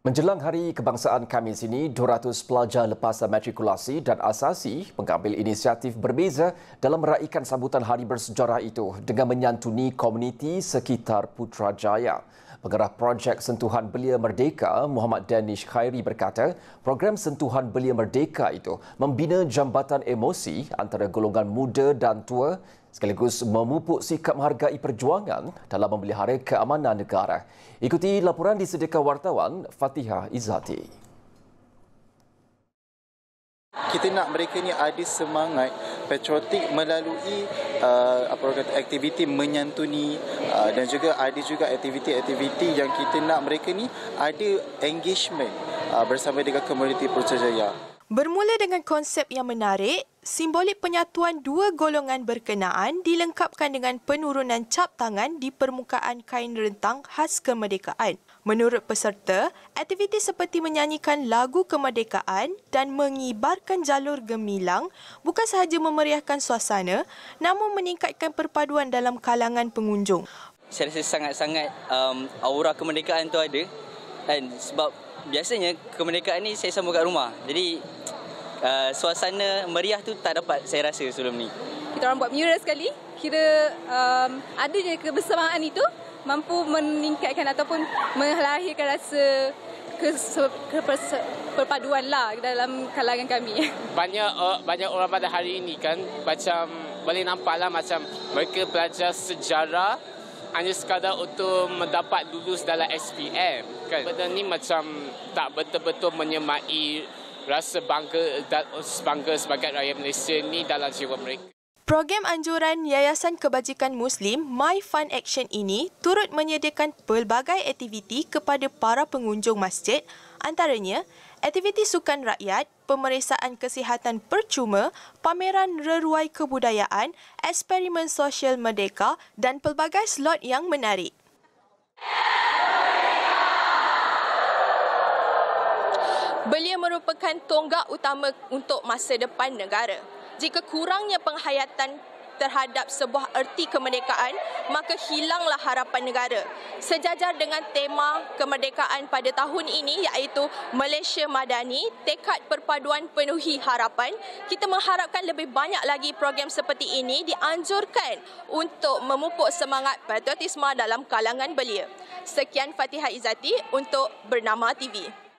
Menjelang Hari Kebangsaan Khamis ini, 200 pelajar lepasan matrikulasi dan asasi mengambil inisiatif berbeza dalam meraihkan sambutan Hari Bersejarah itu dengan menyantuni komuniti sekitar Putrajaya. Pengarah projek Sentuhan Belia Merdeka, Muhammad Danish Khairi berkata, program Sentuhan Belia Merdeka itu membina jambatan emosi antara golongan muda dan tua sekaligus memupuk sikap menghargai perjuangan dalam memelihara keamanan negara. Ikuti laporan disediakan wartawan Fatihah Izzati. Kita nak mereka ni ada semangat patriotik melalui uh, apa orang kata aktiviti menyantuni uh, dan juga ada juga aktiviti-aktiviti yang kita nak mereka ni ada engagement uh, bersama dengan komuniti Putrajaya. Bermula dengan konsep yang menarik, simbolik penyatuan dua golongan berkenaan dilengkapkan dengan penurunan cap tangan di permukaan kain rentang khas kemerdekaan. Menurut peserta, aktiviti seperti menyanyikan lagu kemerdekaan dan mengibarkan jalur gemilang bukan sahaja memeriahkan suasana namun meningkatkan perpaduan dalam kalangan pengunjung. Saya rasa sangat-sangat um, aura kemerdekaan tu ada dan sebab biasanya kemerdekaan ni saya sambut kat rumah. Jadi uh, suasana meriah tu tak dapat saya rasa sebelum ni. Kita orang buat mural sekali. Kira um, adanya kebersamaan itu mampu meningkatkan ataupun melahirkan rasa perpaduan lah dalam kalangan kami. Banyak uh, banyak orang pada hari ini kan macam boleh nampak lah macam mereka belajar sejarah hanya sekadar untuk mendapat lulus dalam SPM kan. Benda ni macam tak betul-betul menyemai rasa bangga dan bangga sebagai rakyat Malaysia ni dalam jiwa mereka. Program anjuran Yayasan Kebajikan Muslim My Fun Action ini turut menyediakan pelbagai aktiviti kepada para pengunjung masjid antaranya aktiviti sukan rakyat, pemeriksaan kesihatan percuma, pameran reruai kebudayaan, eksperimen sosial merdeka dan pelbagai slot yang menarik. Belia merupakan tonggak utama untuk masa depan negara. Jika kurangnya penghayatan terhadap sebuah erti kemerdekaan, maka hilanglah harapan negara. Sejajar dengan tema kemerdekaan pada tahun ini iaitu Malaysia Madani, tekad perpaduan penuhi harapan, kita mengharapkan lebih banyak lagi program seperti ini dianjurkan untuk memupuk semangat patriotisme dalam kalangan belia. Sekian Fatihah Izati untuk Bernama TV.